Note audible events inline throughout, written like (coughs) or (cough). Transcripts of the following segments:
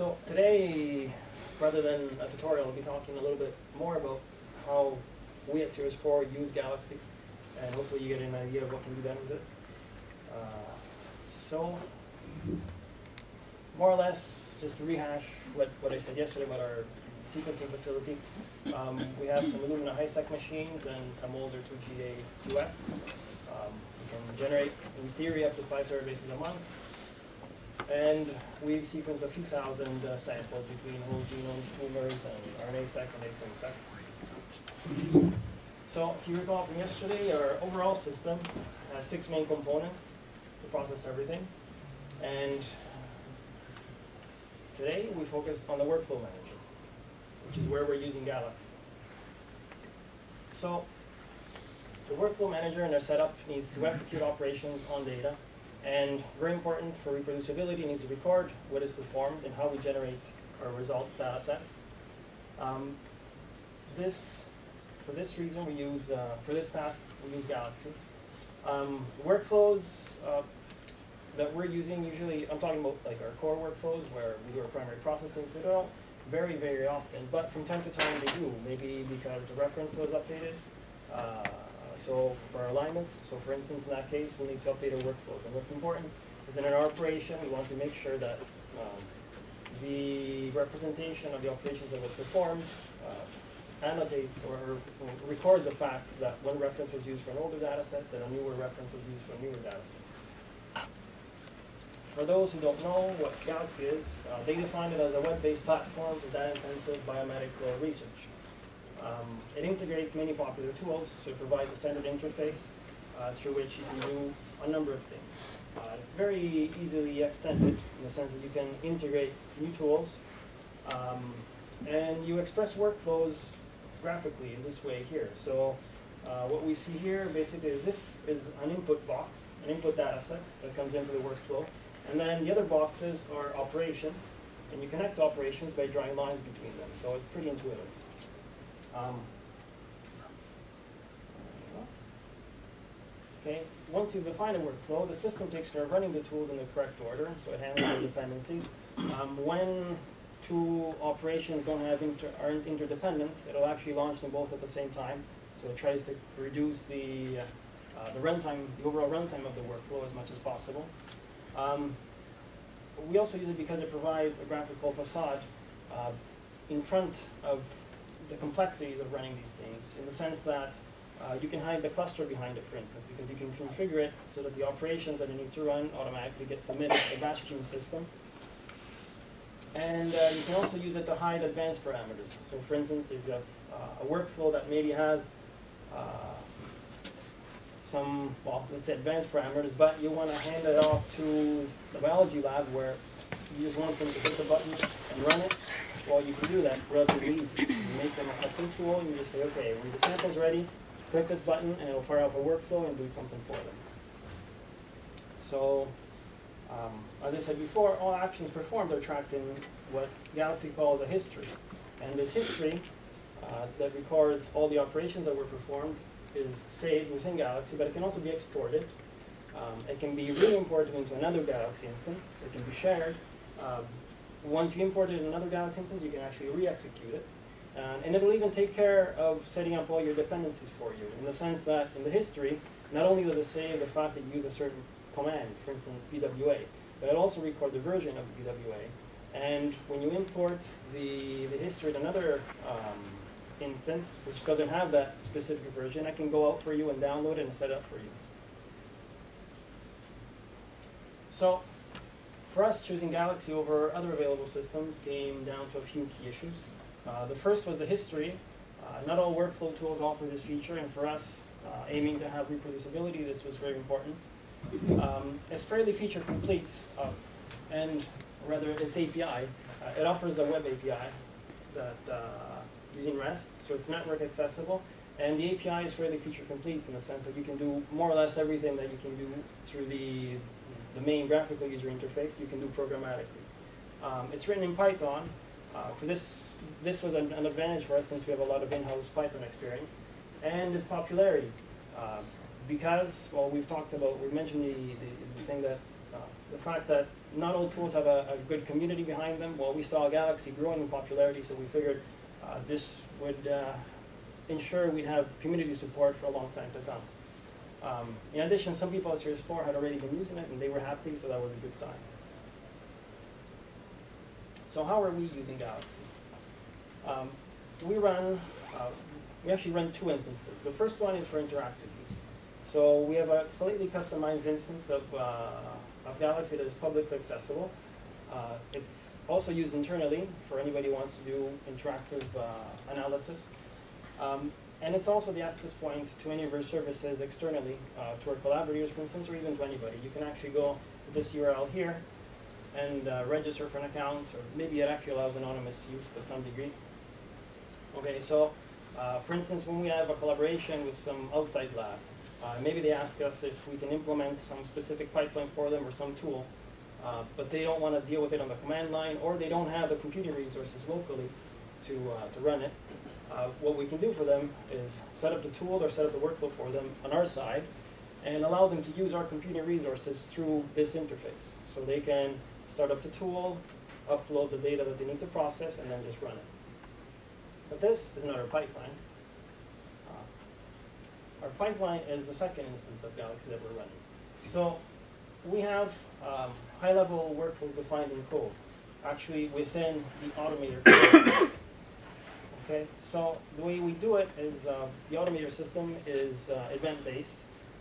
So today, rather than a tutorial, I'll be talking a little bit more about how we at CRS4 use Galaxy, and hopefully you get an idea of what can be done with it. Uh, so, more or less, just to rehash what, what I said yesterday about our sequencing facility, um, we have some Illumina HiSeq machines and some older 2GA 2X. Um, we can generate, in theory, up to five terabases a month. And we've sequenced a few thousand uh, samples between whole genome tumors and RNA-seq and APRIN-seq. So if you recall from yesterday, our overall system has six main components to process everything. And today we focus on the workflow manager, which is where we're using Galaxy. So the workflow manager and our setup needs to execute operations on data and very important for reproducibility, needs to record what is performed and how we generate our result data sets. Um, this, for this reason, we use, uh, for this task, we use Galaxy. Um, workflows uh, that we're using usually, I'm talking about like our core workflows where we do our primary processing, so they don't very, very often, but from time to time they do, maybe because the reference was updated. Uh, so for our alignments, so for instance, in that case, we'll need to update our workflows. And what's important is in our operation, we want to make sure that um, the representation of the operations that was performed uh, annotates or records the fact that one reference was used for an older data set, that a newer reference was used for a newer data set. For those who don't know what Galaxy is, uh, they define it as a web-based platform for data-intensive biomedical research. Um, it integrates many popular tools, so it provides a standard interface uh, through which you can do a number of things. Uh, it's very easily extended in the sense that you can integrate new tools, um, and you express workflows graphically in this way here. So uh, what we see here basically is this is an input box, an input data set that comes into the workflow, and then the other boxes are operations, and you connect operations by drawing lines between them, so it's pretty intuitive. Um, okay, once you've defined a workflow, the system takes care of running the tools in the correct order, so it handles the dependencies. Um, when two operations don't have inter aren't interdependent, it'll actually launch them both at the same time. So it tries to reduce the uh, the runtime, the overall runtime of the workflow as much as possible. Um, we also use it because it provides a graphical facade uh, in front of the complexities of running these things in the sense that uh, you can hide the cluster behind it, for instance, because you can configure it so that the operations that it needs to run automatically get submitted to the batch queue system. And uh, you can also use it to hide advanced parameters. So for instance, if you have uh, a workflow that maybe has uh, some, well, let's say advanced parameters, but you want to hand it off to the biology lab where you just want them to hit the button and run it, well, you can do that relatively easy. You make them a custom tool, and you just say, okay, when the sample's ready, click this button, and it'll fire off a workflow and do something for them. So, um, as I said before, all actions performed are tracked in what Galaxy calls a history. And this history uh, that records all the operations that were performed is saved within Galaxy, but it can also be exported. Um, it can be re-imported into another Galaxy instance. It can be shared. Um, once you import it in another Galaxy instance, you can actually re-execute it. Uh, and it'll even take care of setting up all your dependencies for you, in the sense that in the history, not only will it save the fact that you use a certain command, for instance, BWA, but it'll also record the version of the BWA. And when you import the, the history in another um, instance, which doesn't have that specific version, I can go out for you and download it and set it up for you. So for us, choosing Galaxy over other available systems came down to a few key issues. Uh, the first was the history. Uh, not all workflow tools offer this feature, and for us, uh, aiming to have reproducibility, this was very important. Um, it's fairly feature complete, uh, and rather its API. Uh, it offers a web API that uh, using REST, so it's network accessible, and the API is fairly feature complete in the sense that you can do more or less everything that you can do through the the main graphical user interface, you can do programmatically. Um, it's written in Python. Uh, for this, this was an, an, advantage for us since we have a lot of in-house Python experience. And its popularity. Uh, because, well, we've talked about, we mentioned the, the, the thing that uh, the fact that not all tools have a, a good community behind them. Well, we saw Galaxy growing in popularity, so we figured uh, this would uh, ensure we'd have community support for a long time to come. Um, in addition, some people at CRS4 had already been using it and they were happy, so that was a good sign. So how are we using Galaxy? Um, we run, uh, we actually run two instances. The first one is for interactive use. So we have a slightly customized instance of, uh, of Galaxy that is publicly accessible. Uh, it's also used internally for anybody who wants to do interactive uh, analysis. Um, and it's also the access point to any of our services externally, uh, to our collaborators, for instance, or even to anybody. You can actually go to this URL here and uh, register for an account, or maybe it actually allows anonymous use to some degree. Okay, so uh, for instance, when we have a collaboration with some outside lab, uh, maybe they ask us if we can implement some specific pipeline for them or some tool, uh, but they don't want to deal with it on the command line, or they don't have the computing resources locally to, uh, to run it. Uh, what we can do for them is set up the tool or set up the workflow for them on our side and allow them to use our computing resources through this interface. So they can start up the tool, upload the data that they need to process, and then just run it. But this is not our pipeline. Uh, our pipeline is the second instance of Galaxy that we're running. So we have um, high-level workflows defined in code, actually within the automator. Okay, so the way we do it is uh, the automator system is uh, event-based.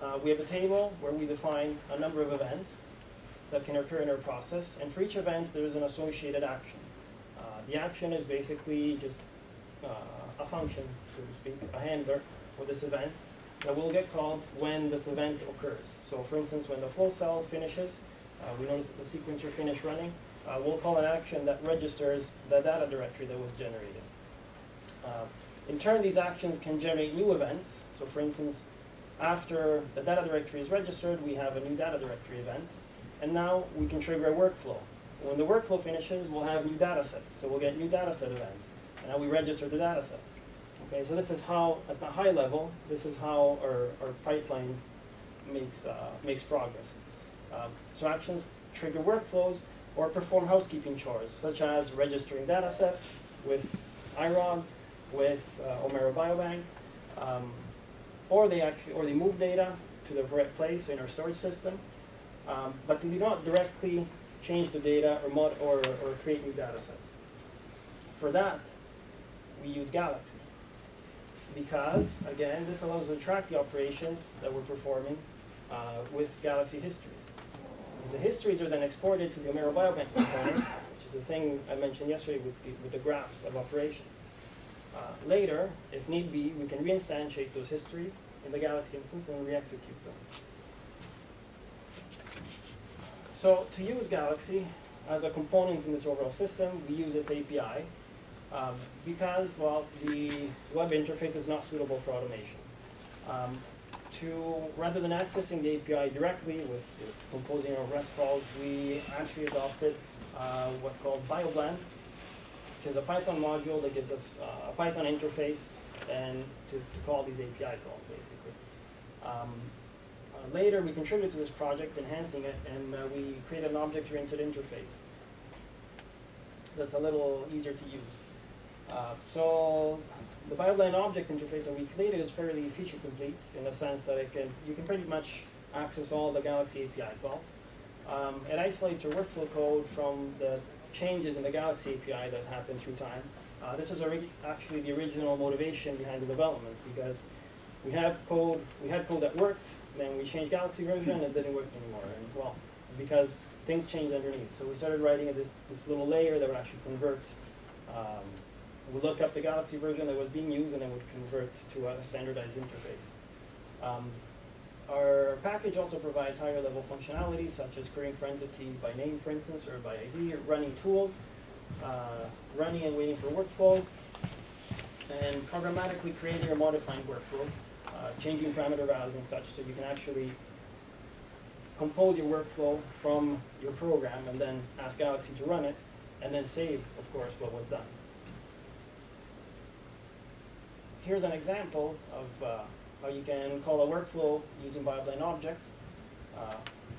Uh, we have a table where we define a number of events that can occur in our process, and for each event there is an associated action. Uh, the action is basically just uh, a function, so to speak, a handler for this event that will get called when this event occurs. So for instance, when the flow cell finishes, uh, we notice that the sequencer finished running, we'll call an action that registers the data directory that was generated. Uh, in turn, these actions can generate new events. So for instance, after the data directory is registered, we have a new data directory event. And now we can trigger a workflow. When the workflow finishes, we'll have new data sets. So we'll get new data set events. And now we register the data sets. Okay, so this is how, at the high level, this is how our, our pipeline makes, uh, makes progress. Um, so actions trigger workflows or perform housekeeping chores, such as registering data sets with iRODS, with uh, Omero Biobank, um, or they actually, or they move data to the correct place in our storage system, um, but they do not directly change the data or, mod or, or create new data sets. For that, we use Galaxy. Because, again, this allows us to track the operations that we're performing uh, with Galaxy histories. The histories are then exported to the Omero Biobank component, which is the thing I mentioned yesterday with the, with the graphs of operations. Uh, later, if need be, we can reinstantiate those histories in the Galaxy instance and re-execute them. So to use Galaxy as a component in this overall system, we use its API um, because, well, the web interface is not suitable for automation. Um, to, rather than accessing the API directly with, with composing our REST calls, we actually adopted uh, what's called BioBlend, is a Python module that gives us uh, a Python interface and to, to call these API calls, basically. Um, uh, later, we contributed to this project, enhancing it, and uh, we created an object-oriented interface that's a little easier to use. Uh, so the BioBlend object interface that we created is fairly feature complete in the sense that it can, you can pretty much access all the Galaxy API calls. Um, it isolates your workflow code from the changes in the Galaxy API that happened through time. Uh, this is actually the original motivation behind the development because we have code, we had code that worked, then we changed Galaxy version and it didn't work anymore. And well, because things changed underneath. So we started writing this, this little layer that would actually convert, um, we look up the Galaxy version that was being used and then would convert to a standardized interface. Um, our package also provides higher level functionality such as querying for entities by name, for instance, or by ID, running tools, uh, running and waiting for workflow, and programmatically creating or modifying workflows, uh, changing parameter values and such, so you can actually compose your workflow from your program and then ask Galaxy to run it, and then save, of course, what was done. Here's an example of uh, how you can call a workflow using BioBlend objects. Uh,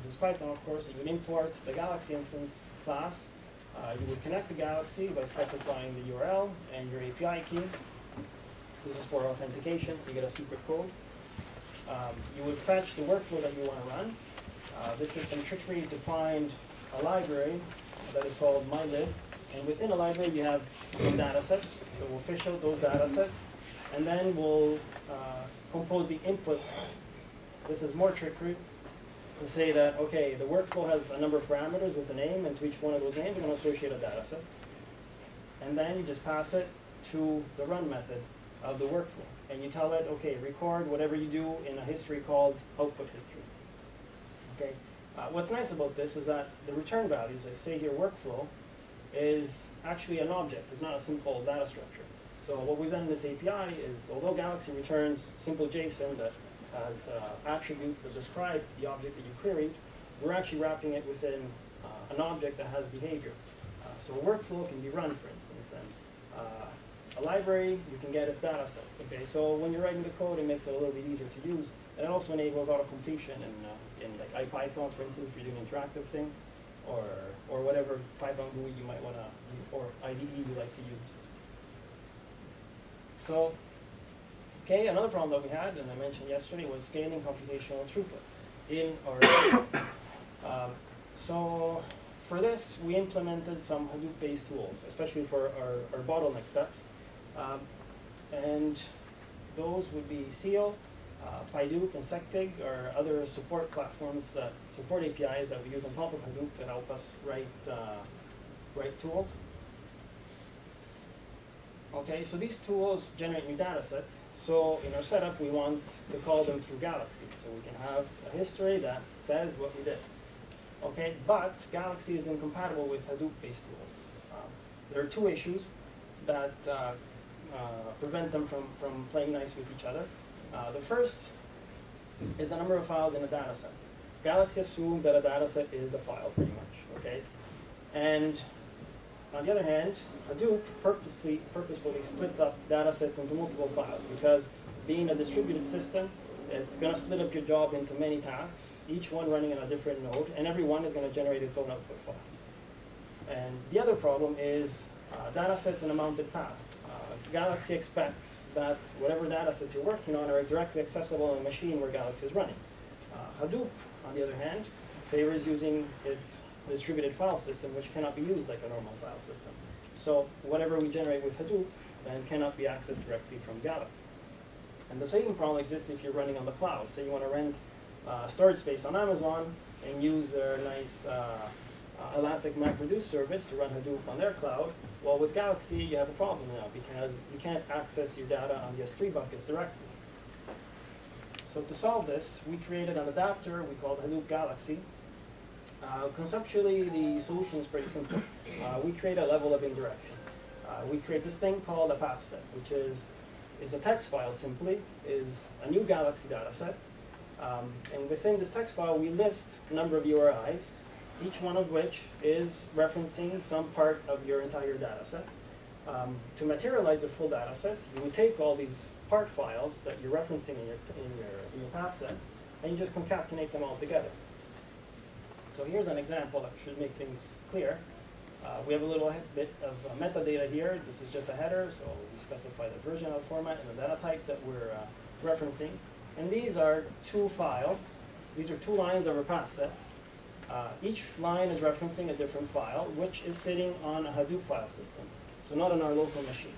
is Python, of course, you would import the Galaxy instance class. Uh, you would connect the Galaxy by specifying the URL and your API key. This is for authentication, so you get a secret code. Um, you would fetch the workflow that you want to run. Uh, this is some trickery to find a library that is called mylib. And within a library, you have some data sets. So we'll fish out those data sets. And then we'll uh, compose the input. This is more trickery to say that, okay, the workflow has a number of parameters with a name, and to each one of those names, we're going to associate a data set. And then you just pass it to the run method of the workflow. And you tell it, okay, record whatever you do in a history called output history. Okay. Uh, what's nice about this is that the return values, I say here workflow, is actually an object. It's not a simple data structure. So what we've done in this API is, although Galaxy returns simple JSON that has uh, attributes that describe the object that you queried, we're actually wrapping it within uh, an object that has behavior. Uh, so a workflow can be run, for instance, and uh, a library, you can get its data sets. Okay, so when you're writing the code, it makes it a little bit easier to use. And it also enables auto-completion in, uh, in like IPython, for instance, if you're doing interactive things, or, or whatever Python GUI you might want to, or IDE you like to use. So, okay, another problem that we had, and I mentioned yesterday, was scaling computational throughput in our. (coughs) um, so, for this, we implemented some Hadoop-based tools, especially for our, our bottleneck steps. Um, and those would be Seal, uh, and SeqPig are other support platforms that support APIs that we use on top of Hadoop to help us write, uh, write tools. Okay, so these tools generate new data sets. So in our setup, we want to call them through Galaxy. So we can have a history that says what we did. Okay, but Galaxy is incompatible with Hadoop-based tools. Um, there are two issues that uh, uh, prevent them from, from playing nice with each other. Uh, the first is the number of files in a data set. Galaxy assumes that a data set is a file, pretty much, okay? And on the other hand, Hadoop purposely, purposefully splits up data sets into multiple files because being a distributed system, it's going to split up your job into many tasks, each one running on a different node, and every one is going to generate its own output file. And the other problem is uh, data sets in a mounted path. Uh, Galaxy expects that whatever data sets you're working on are directly accessible on a machine where Galaxy is running. Uh, Hadoop, on the other hand, favors using its distributed file system, which cannot be used like a normal file system. So whatever we generate with Hadoop then cannot be accessed directly from Galaxy. And the same problem exists if you're running on the cloud. Say you want to rent uh, storage space on Amazon and use their nice uh, uh, Elastic MapReduce service to run Hadoop on their cloud. Well, with Galaxy, you have a problem now because you can't access your data on the S3 buckets directly. So to solve this, we created an adapter we called Hadoop Galaxy. Uh, conceptually, the solution is pretty simple. Uh, we create a level of indirection. Uh, we create this thing called a path set, which is is a text file simply, is a new Galaxy data set. Um, and within this text file, we list a number of URIs, each one of which is referencing some part of your entire data set. Um, to materialize the full data set, you would take all these part files that you're referencing in your, in your, in your path set, and you just concatenate them all together. So here's an example that should make things clear. Uh, we have a little bit of uh, metadata here. This is just a header, so we specify the version of format and the data type that we're uh, referencing. And these are two files. These are two lines of a path set. Uh, each line is referencing a different file, which is sitting on a Hadoop file system, so not on our local machine.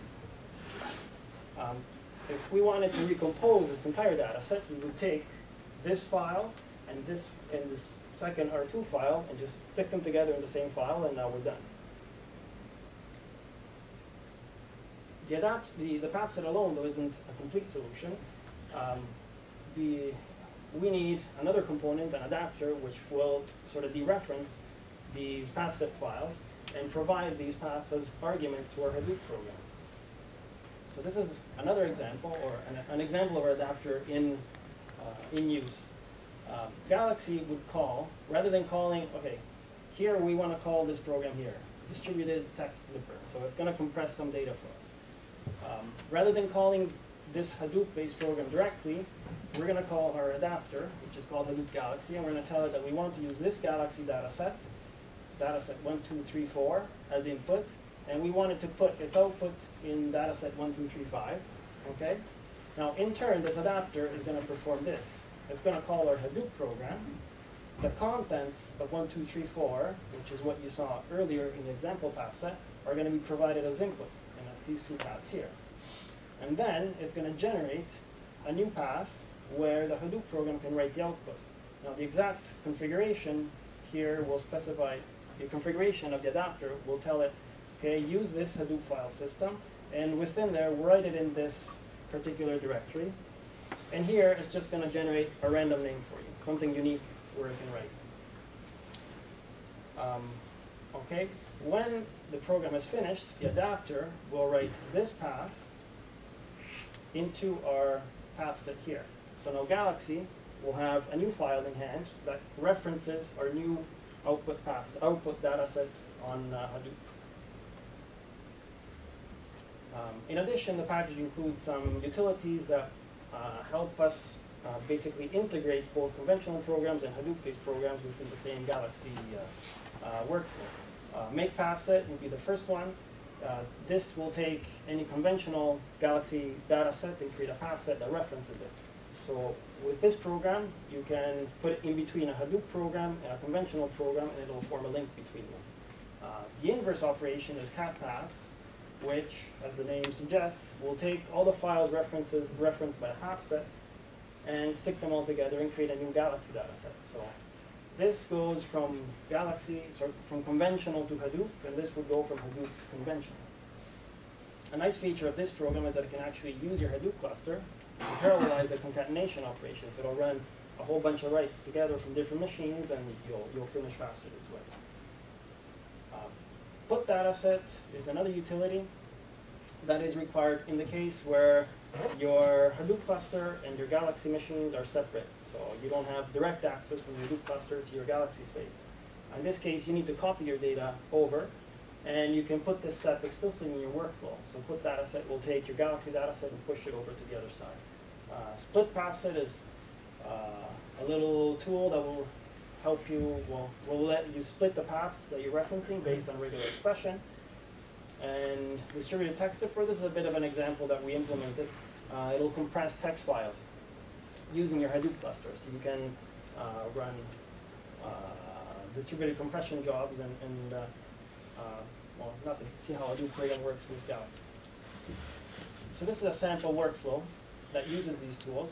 Um, if we wanted to recompose this entire data set, we would take this file and this and this second R2 file and just stick them together in the same file, and now we're done. The, adapt, the, the path set alone, though, isn't a complete solution. Um, the, we need another component, an adapter, which will sort of dereference these path set files and provide these paths as arguments to our Hadoop program. So this is another example, or an, an example of our adapter in, uh, in use. Um, Galaxy would call, rather than calling, okay, here we want to call this program here, distributed text zipper. So it's going to compress some data for us. Um, rather than calling this Hadoop-based program directly, we're going to call our adapter, which is called Hadoop Galaxy, and we're going to tell it that we want to use this Galaxy dataset, dataset 1234, as input, and we wanted to put its output in dataset 1235, okay? Now, in turn, this adapter is going to perform this. It's going to call our Hadoop program. The contents of 1, 2, 3, 4, which is what you saw earlier in the example path set, are going to be provided as input, and that's these two paths here. And then it's going to generate a new path where the Hadoop program can write the output. Now, the exact configuration here will specify the configuration of the adapter will tell it, okay, use this Hadoop file system, and within there, write it in this particular directory. And here, it's just going to generate a random name for you, something unique where you can write. Um, okay, when the program is finished, the adapter will write this path into our path set here. So now Galaxy will have a new file in hand that references our new output paths, output data set on uh, Hadoop. Um, in addition, the package includes some utilities that help us uh, basically integrate both conventional programs and Hadoop-based programs within the same Galaxy uh, uh, workflow. Uh, will be the first one. Uh, this will take any conventional Galaxy data set and create a path set that references it. So with this program, you can put it in between a Hadoop program and a conventional program, and it will form a link between them. Uh, the inverse operation is cat path, which, as the name suggests, will take all the files references referenced by the path set and stick them all together and create a new Galaxy data set. So this goes from Galaxy, sorry, from conventional to Hadoop, and this would go from Hadoop to conventional. A nice feature of this program is that it can actually use your Hadoop cluster and parallelize the concatenation operation. So it'll run a whole bunch of writes together from different machines, and you'll, you'll finish faster this way. Put dataset is another utility that is required in the case where your Hadoop cluster and your Galaxy machines are separate. So you don't have direct access from your Hadoop cluster to your Galaxy space. In this case, you need to copy your data over, and you can put this step explicitly in your workflow. So put dataset will take your Galaxy dataset and push it over to the other side. Uh, split path set is uh, a little tool that will help you, will, will let you split the paths that you're referencing based on regular expression. And distributed text zipper, this is a bit of an example that we implemented. Uh, it'll compress text files using your Hadoop cluster. So you can uh, run uh, distributed compression jobs and, and uh, uh, well, nothing. See how Hadoop program works with Galaxy. So this is a sample workflow that uses these tools.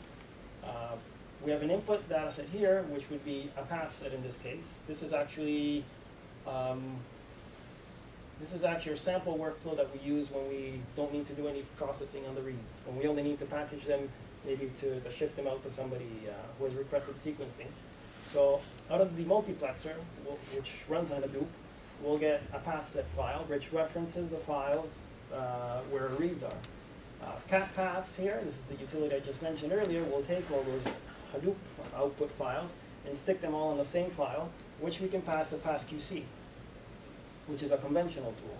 We have an input data set here, which would be a path set in this case. This is actually um, this is actually a sample workflow that we use when we don't need to do any processing on the reads. When we only need to package them, maybe to, to ship them out to somebody uh, who has requested sequencing. So out of the multiplexer, which runs on Hadoop, we'll get a path set file which references the files uh, where reads are. Uh, cat paths here, this is the utility I just mentioned earlier, will take all those Hadoop output files and stick them all in the same file, which we can pass to FastQC which is a conventional tool.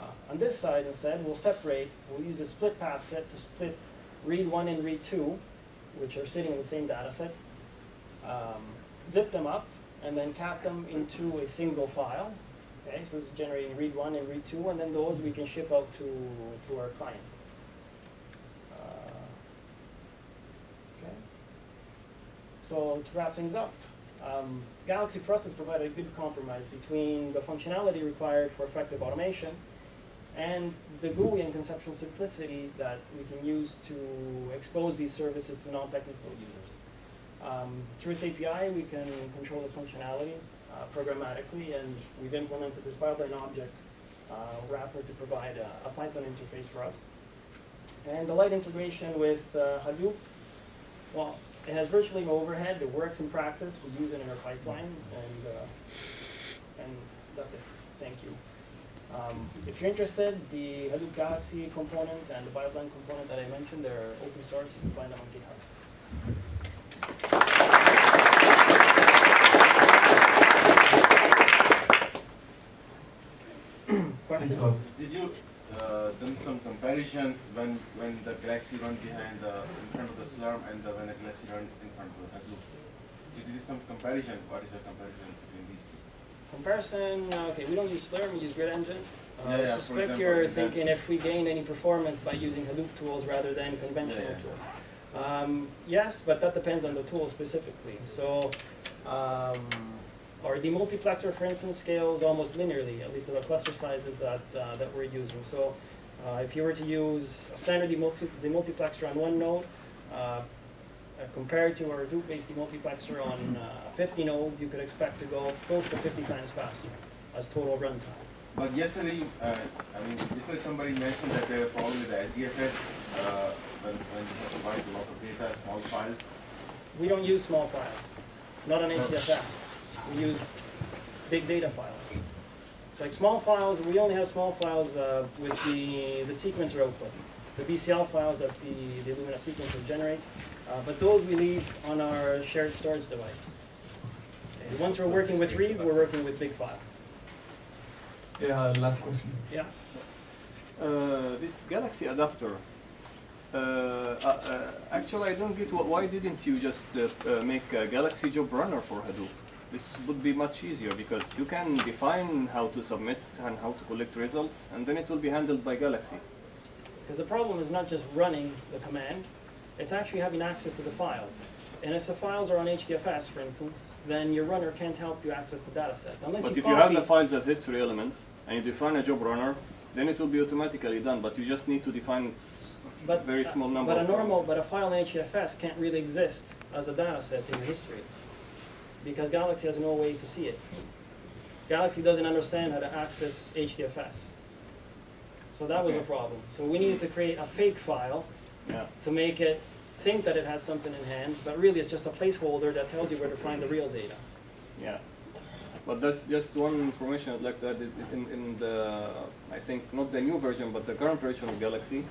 Uh, on this side, instead, we'll separate, we'll use a split path set to split read 1 and read 2, which are sitting in the same data set, um, zip them up, and then cap them into a single file. Okay, so this is generating read 1 and read 2, and then those we can ship out to, to our client. Uh, okay. So to wrap things up, um, Galaxy us has provided a good compromise between the functionality required for effective automation and the GUI and conceptual simplicity that we can use to expose these services to non-technical users. Um, through its API, we can control this functionality uh, programmatically, and we've implemented this pipeline objects uh, wrapper to provide a, a, Python interface for us. And the light integration with uh, Hadoop, well, it has virtually no overhead. It works in practice. We use it in our pipeline, and uh, and that's it. Thank you. Um, if you're interested, the Hadoop Galaxy component and the pipeline component that I mentioned, they're open source. You can find them on GitHub. Questions? Did you uh, done some comparison when when the Galaxy run behind the in front of the Slurm and the, when the Galaxy run in front of the Hadoop. Did you do some comparison? What is the comparison between these two? Comparison, uh, okay, we don't use Slurm, we use Grid Engine. Uh, Yeah, yeah, for suspect example, you're thinking if we gain any performance by using Hadoop tools rather than conventional Yeah, yeah. tools. Um, yes, but that depends on the tool specifically. So, um, our demultiplexer, for instance, scales almost linearly, at least to the cluster sizes that, uh, that we're using. So, uh, if you were to use a standard demulti- demultiplexer on one node, uh, uh, compared to our Hadoop-based demultiplexer on uh, 50 nodes, you could expect to go close to 50 times faster as total runtime. But yesterday, uh, I mean, yesterday somebody mentioned that there a problem with the HDFS uh, when when you have to write a lot of data, small files. We don't use small files, not on. HDFS. We use big data files. So like small files, we only have small files uh, with the, the sequencer output, the BCL files that the, the Illumina sequencer generate. Uh, but those we leave on our shared storage device. Once we're working with reads, we're working with big files. Yeah, last question. Yeah. Uh, this Galaxy adapter. Uh, uh, uh, actually, I don't get wh- why didn't you just uh, uh, make a Galaxy Job Runner for Hadoop? This would be much easier because you can define how to submit and how to collect results, and then it will be handled by Galaxy. Because the problem is not just running the command, it's actually having access to the files. And if the files are on HDFS, for instance, then your runner can't help you access the data set. Unless But you if you have the files as history elements and you define a job runner, then it will be automatically done. But you just need to define its But, very small uh, number But a normal, but a file in HDFS can't really exist as a data set in history. Because Galaxy has no way to see it. Galaxy doesn't understand how to access HDFS. So that was a problem. So we needed to create a fake file yeah. to make it think that it has something in hand, but really it's just a placeholder that tells you where to find the real data. Yeah, but that's just one information I'd like to add in, in the, I think, not the new version, but the current version of Galaxy.